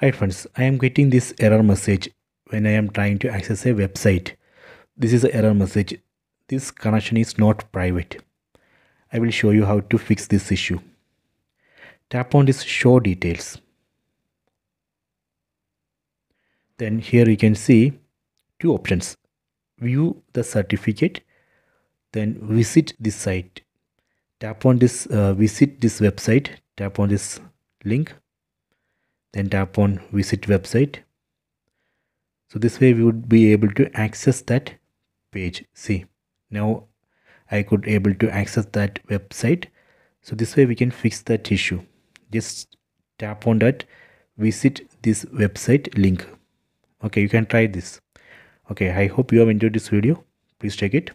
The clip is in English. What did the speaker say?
Hi friends, I am getting this error message when I am trying to access a website. This is an error message. This connection is not private. I will show you how to fix this issue. Tap on this show details. Then here you can see two options. View the certificate, then visit this site. Tap on this uh, visit this website, tap on this link then tap on visit website. So this way we would be able to access that page see. Now i could able to access that website. So this way we can fix that issue. Just tap on that visit this website link. Okay you can try this. Okay i hope you have enjoyed this video. Please check it